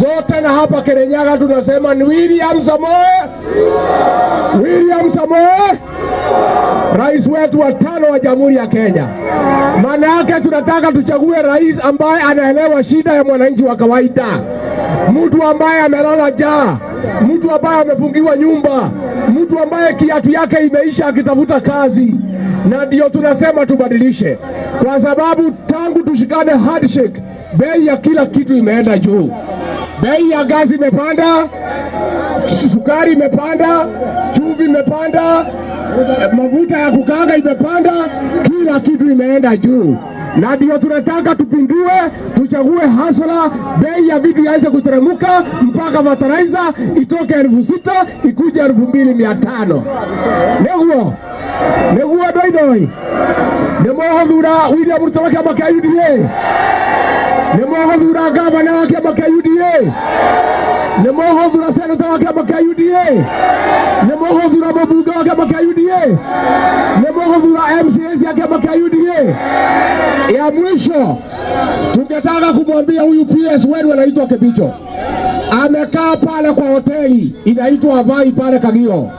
zote, na hapa Kirinyaga tunasema ni William Samoe, William Samoe, rais wetu wa tano wa Jamhuri ya Kenya. Maana yake tunataka tuchague rais ambaye anaelewa shida ya mwananchi wa kawaida, mtu ambaye amelala njaa, mtu ambaye amefungiwa nyumba, mtu ambaye kiatu yake imeisha akitafuta kazi. Na ndio tunasema tubadilishe, kwa sababu tangu tushikane handshake, bei ya kila kitu imeenda juu. Bei ya gazi imepanda, sukari imepanda, chumvi imepanda, mafuta ya kukanga imepanda, kila kitu imeenda juu, na ndio tunataka tupindue, tuchague hasla, bei ya vitu ianze kuteremuka mpaka fertilizer itoke elfu sita ikuje elfu mbili mia tano. Neguo neguo doidoi nimogothura William Ruto wa kiama kia UDA nimogothura gavana wa kiama kia UDA nimogothura seneta wa kiama kia UDA nimogothura mabunge wa kiama kia UDA nimogothura MCS ya kiama kia UDA. Ya mwisho tungetaka kumwambia huyu PS wenu anaitwa Kibicho, amekaa pale kwa hoteli inaitwa Avai pale Kagio,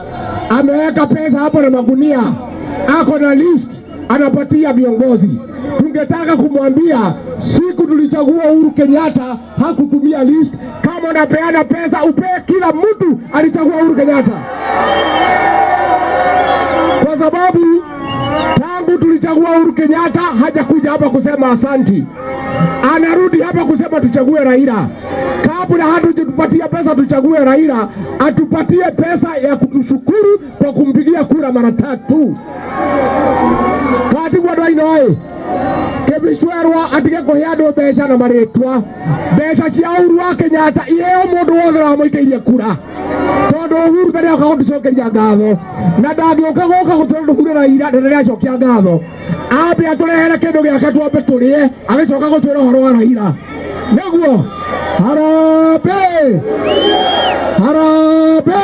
ameweka pesa hapo na magunia, ako na list anapatia viongozi. Tungetaka kumwambia siku tulichagua Uhuru Kenyatta hakutumia list. Kama unapeana pesa upee kila mtu, alichagua Uhuru Kenyatta tulichagua Uhuru Kenyatta hajakuja hapa kusema asanti, anarudi hapa kusema tuchague Raila. Kabla hatutupatia pesa tuchague Raila, atupatie pesa ya kutushukuru kwa kumpigia kura mara tatu. katigwa ndwainoĩ kĩbicwerwa atige kuhe andu mbeca na marĩtwa mbeca cia Uhuru wa Kenyatta iheo mundu wothe wamũikĩirie kura tondũ Uhuru ndarĩ oka gũtũcokeria ngatho na ndangĩũka gũka gũtwĩra tũhure Raila na ndarĩ acokia ngatho. Ambe e agä coka twambe twä ra å horo wa raira nĩguo harambe harambĩ